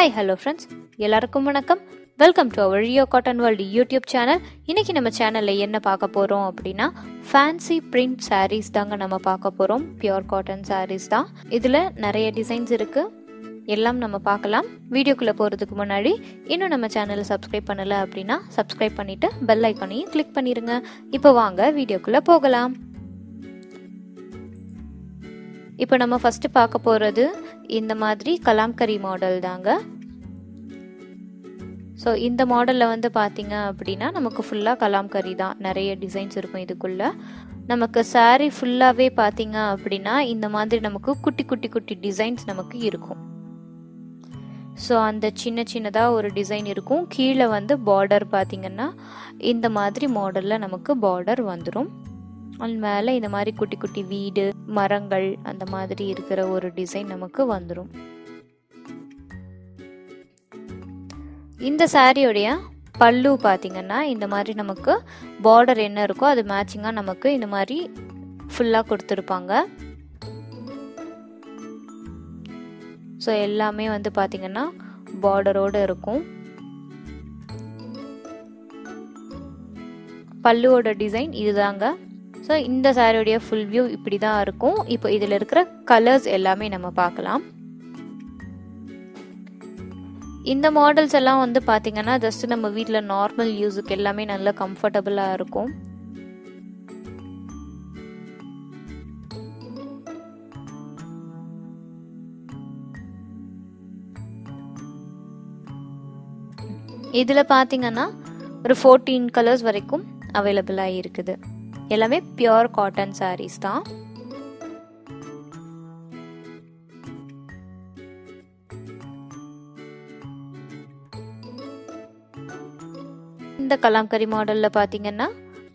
Hi hello friends எல்லாருக்கும் வணக்கம். Welcome to our Rio Cotton World YouTube channel இன்னைக்கு நம்ம சேனலில் என்ன பார்க்க போகிறோம் அப்படின்னா ஃபேன்சி பிரிண்ட் சாரீஸ் தாங்க நம்ம பார்க்க போகிறோம் பியோர் காட்டன் சாரீஸ் தான். இதில் நிறைய டிசைன்ஸ் இருக்குது எல்லாம் நம்ம பார்க்கலாம். வீடியோக்குள்ளே போகிறதுக்கு முன்னாடி இன்னும் நம்ம சேனலை சப்ஸ்கிரைப் பண்ணலை அப்படின்னா சப்ஸ்கிரைப் பண்ணிவிட்டு பெல் ஐக்கானையும் கிளிக் பண்ணிடுங்க இப்போ வாங்க வீடியோக்குள்ளே போகலாம். இப்போ நம்ம ஃபஸ்ட்டு பார்க்க போகிறது இந்த மாதிரி கலாம்கரி மாடல் தாங்க. ஸோ இந்த மாடலில் வந்து பார்த்தீங்க அப்படின்னா நமக்கு ஃபுல்லாக கலாம்கரி தான். நிறைய டிசைன்ஸ் இருக்கும் இதுக்குள்ளே. நமக்கு சாரீ ஃபுல்லாகவே பார்த்தீங்க அப்படின்னா இந்த மாதிரி நமக்கு குட்டி குட்டி குட்டி டிசைன்ஸ் நமக்கு இருக்கும். ஸோ அந்த சின்ன சின்னதாக ஒரு டிசைன் இருக்கும். கீழே வந்து பார்டர் பார்த்திங்கன்னா இந்த மாதிரி மாடலில் நமக்கு பார்டர் வந்துடும் அது மேலே இந்த மாதிரி குட்டி குட்டி வீடு மரங்கள் அந்த மாதிரி இருக்கிற ஒரு டிசைன் நமக்கு வந்துடும் இந்த சாரியோடைய பல்லு பார்த்தீங்கன்னா இந்த மாதிரி நமக்கு பார்டர் என்ன இருக்கோ அது மேட்சிங்காக நமக்கு இந்த மாதிரி ஃபுல்லாக கொடுத்துருப்பாங்க. ஸோ எல்லாமே வந்து பார்த்திங்கன்னா பார்டரோடு இருக்கும். பல்லுவோட டிசைன் இதுதாங்க. ஸோ இந்த சாரியோடைய ஃபுல் வியூ இப்படி தான் இருக்கும். இப்போ இதில் இருக்கிற கலர்ஸ் எல்லாமே நம்ம பார்க்கலாம். இந்த மாடல்ஸ் எல்லாம் வந்து பார்த்தீங்கன்னா ஜஸ்ட் நம்ம வீட்டில் நார்மல் யூஸுக்கு எல்லாமே நல்ல கம்ஃபர்டபுளாக இருக்கும். இதில் பார்த்தீங்கன்னா ஒரு ஃபோர்டீன் கலர்ஸ் வரைக்கும் அவைலபிளாக இருக்குது. எல்லாமே பியோர் காட்டன் சாரீஸ் தான். இந்த கலாம்கரி மாடலில் பார்த்தீங்கன்னா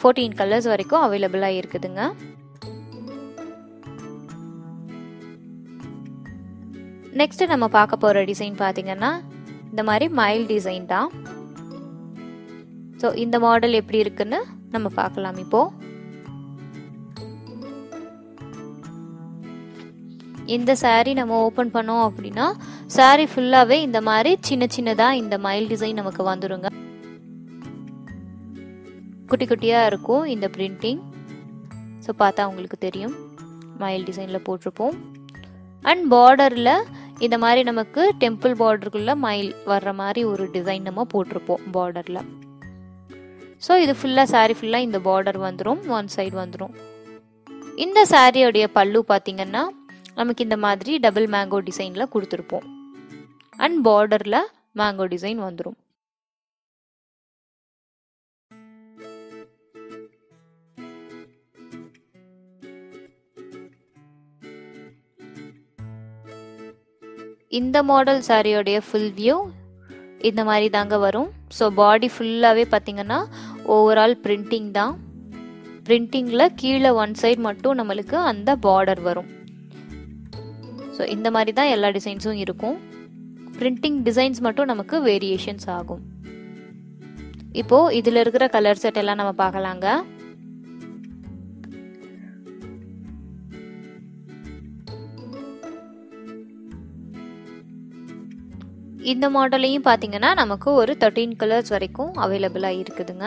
ஃபோர்டீன் கலர்ஸ் வரைக்கும் அவைலபிளாக இருக்குதுங்க. நெக்ஸ்ட் நம்ம பார்க்க போகிற டிசைன் பார்த்தீங்கன்னா இந்த மாதிரி மைல் டிசைன் தான். ஸோ இந்த மாடல் எப்படி இருக்குன்னு நம்ம பார்க்கலாம் இப்போது இந்த சாரீ நம்ம ஓப்பன் பண்ணோம் அப்படின்னா சாரீ ஃபுல்லாகவே இந்த மாதிரி சின்ன சின்னதாக இந்த மயில் டிசைன் நமக்கு வந்துருங்க. குட்டி குட்டியாக இருக்கும் இந்த பிரிண்டிங் ஸோ பார்த்தா உங்களுக்கு தெரியும். மயில் டிசைனில் போட்டிருப்போம். அண்ட் பார்டரில் இந்த மாதிரி நமக்கு டெம்பிள் பார்டருக்குள்ள மயில் வர்ற மாதிரி ஒரு டிசைன் நம்ம போட்டிருப்போம் பார்டரில் ஸோ இது ஃபுல்லாக சாரீ ஃபுல்லாக இந்த பார்டர் வந்துடும் ஒன் சைடு வந்துடும் இந்த சாரியோடைய பல்லு பார்த்தீங்கன்னா நமக்கு இந்த மாதிரி டபுள் மேங்கோ டிசைனில் கொடுத்துருப்போம். அண்ட் பார்டரில் மேங்கோ டிசைன் வந்துடும் இந்த மாடல் சாரியோடைய ஃபுல் வியூ இந்த மாதிரி தாங்க வரும். ஸோ பாடி ஃபுல்லாகவே பார்த்தீங்கன்னா ஓவரால் பிரிண்டிங் தான். பிரிண்டிங்கில் கீழே ஒன் சைடு மட்டும் நம்மளுக்கு அந்த பார்டர் வரும். ஸோ இந்த மாதிரி தான் எல்லா டிசைன்ஸும் இருக்கும். பிரிண்டிங் டிசைன்ஸ் மட்டும் நமக்கு வேரியேஷன்ஸ் ஆகும். இப்போ இதில் இருக்கிற கலர் செட் எல்லாம் நம்ம பார்க்கலாங்க. இந்த மாடலையும் பார்த்தீங்கன்னா நமக்கு ஒரு தேர்ட்டீன் கலர்ஸ் வரைக்கும் அவைலபிளாக இருக்குதுங்க.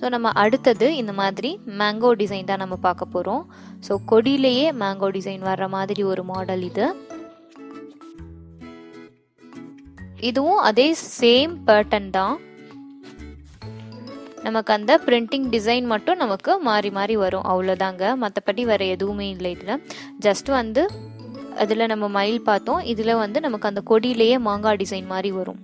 ஸோ நம்ம அடுத்தது இந்த மாதிரி மேங்கோ டிசைன் தான் நம்ம பார்க்க போகிறோம் ஸோ கொடியிலேயே மேங்கோ டிசைன் வர்ற மாதிரி ஒரு மாடல் இது. இதுவும் அதே சேம் பேட்டர்ன் தான். நமக்கு அந்த பிரிண்டிங் டிசைன் மட்டும் நமக்கு மாறி மாறி வரும். அவ்வளோதாங்க மற்றபடி வேறு எதுவுமே இல்லை இதில். ஜஸ்ட் வந்து அதில் நம்ம மயில் பார்த்தோம். இதில் வந்து நமக்கு அந்த கொடியிலேயே மாங்காய் டிசைன் மாதிரி வரும்.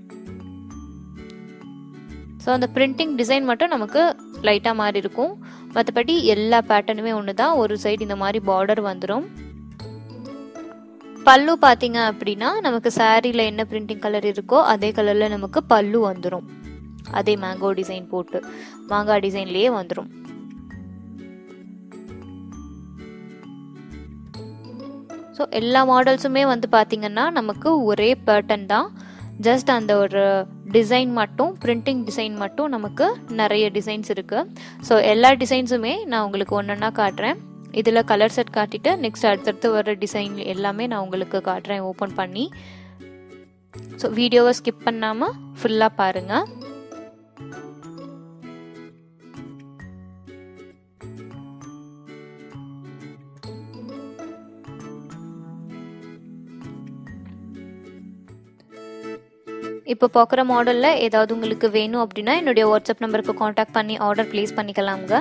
ஸோ அந்த பிரிண்டிங் டிசைன் மட்டும் நமக்கு லைட்டாக மாறி இருக்கும். மற்றபடி எல்லா பேட்டர்னுமே ஒன்று தான் ஒரு சைடு இந்த மாதிரி பார்டர் வந்துடும் பல்லு பார்த்தீங்க அப்படின்னா நமக்கு சாரியில் என்ன பிரிண்டிங் கலர் இருக்கோ அதே கலரில் நமக்கு பல்லு வந்துடும் அதே மேங்கோ டிசைன் போட்டு மாங்காய் டிசைன்லேயே வந்துடும் ஸோ எல்லா மாடல்ஸுமே வந்து பார்த்தீங்கன்னா நமக்கு ஒரே பேட்டர்ன் தான். ஜஸ்ட் அந்த ஒரு டிசைன் மட்டும் பிரிண்டிங் டிசைன் மட்டும் நமக்கு நிறைய டிசைன்ஸ் இருக்குது ஸோ எல்லா டிசைன்ஸுமே நான் உங்களுக்கு ஒன்று ஒன்றா காட்டுறேன். இதில் கலர் செட் காட்டிட்டு நெக்ஸ்ட் அடுத்தடுத்து வர டிசைன் எல்லாமே நான் உங்களுக்கு காட்டுறேன் ஓப்பன் பண்ணி. ஸோ வீடியோவை ஸ்கிப் பண்ணாமல் ஃபுல்லாக பாருங்கள் இப்போ பார்க்குற மாடலில் ஏதாவது உங்களுக்கு வேணும் அப்படின்னா என்னுடைய வாட்ஸ்அப் நம்பருக்கு காண்டாக்ட் பண்ணி ஆர்டர் ப்ளேஸ் பண்ணிக்கலாமுங்க.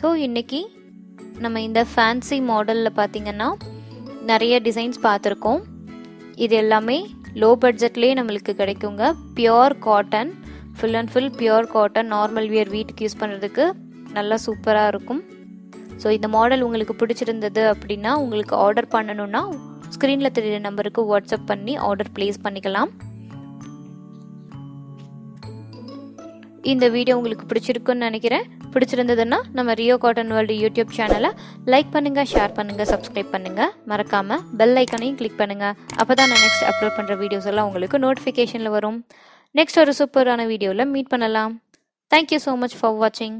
ஸோ இன்றைக்கி நம்ம இந்த ஃபேன்சி மாடலில் பார்த்திங்கன்னா நிறைய டிசைன்ஸ் பார்த்துருக்கோம். இது எல்லாமே லோ பட்ஜெட்லேயே நம்மளுக்கு கிடைக்குங்க. Pure cotton full and full pure cotton normal wear வீட்டுக்கு யூஸ் பண்ணுறதுக்கு நல்லா சூப்பராக இருக்கும். ஸோ இந்த மாடல் உங்களுக்கு பிடிச்சிருந்தது அப்படின்னா உங்களுக்கு ஆர்டர் பண்ணணுன்னா ஸ்க்ரீனில் தெரியுற நம்பருக்கு வாட்ஸ்அப் பண்ணி ஆர்டர் ப்ளேஸ் பண்ணிக்கலாம். இந்த வீடியோ உங்களுக்கு பிடிச்சிருக்குன்னு நினைக்கிறேன். பிடிச்சிருந்ததுன்னா நம்ம ரியோ காட்டன் வேர்ல்டு யூடியூப் சேனலை லைக் பண்ணுங்கள் ஷேர் பண்ணுங்கள் சப்ஸ்கிரைப் பண்ணுங்கள் மறக்காமல் பெல் ஐக்கனையும் கிளிக் பண்ணுங்கள் அப்போ தான் நான் நெக்ஸ்ட் அப்லோட் பண்ணுற வீடியோஸ் எல்லாம் உங்களுக்கு நோட்டிஃபிகேஷனில் வரும். நெக்ஸ்ட் ஒரு சூப்பரான வீடியோவில் மீட் பண்ணலாம். தேங்க்யூ ஸோ மச் ஃபார் வாட்சிங்